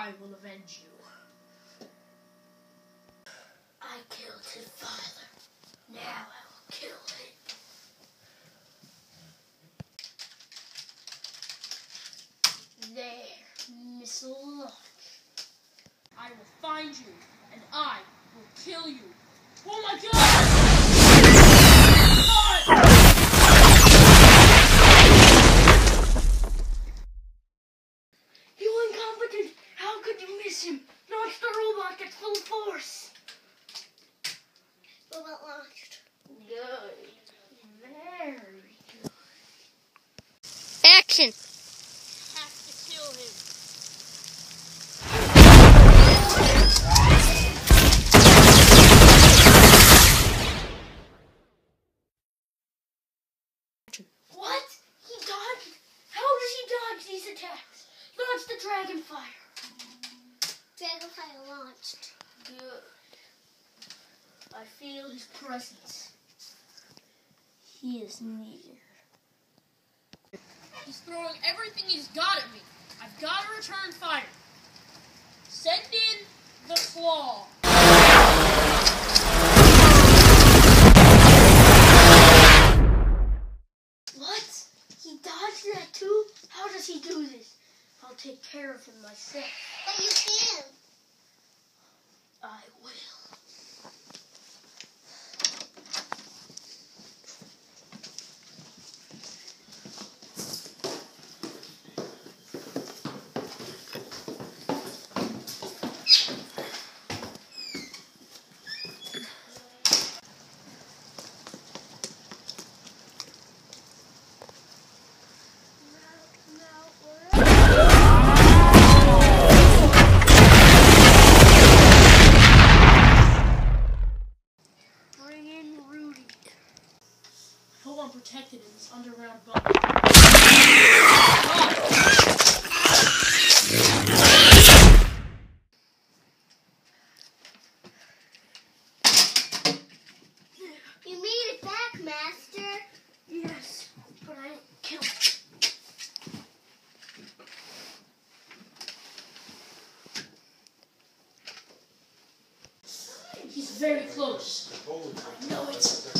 I will avenge you. I killed his father. Now I will kill him. There, missile launch. I will find you, and I will kill you. Oh my god! You incompetent! How could you miss him? Launch the robot at full force. Robot launched. Good. Very good. Action! have to kill him. What? He dodged? How does he dodge these attacks? Launch the Dragonfire. Dragonfire launched. Good. I feel his presence. He is near. He's throwing everything he's got at me. I've got to return fire. Send in the claw. What? He dodged that too? How does he do this? I'll take care of him myself. You can. I will. Bring in Rudy. I hope I'm protected in this underground bunker. You made it back, Master. Yes, but I him. He's very close. No, it's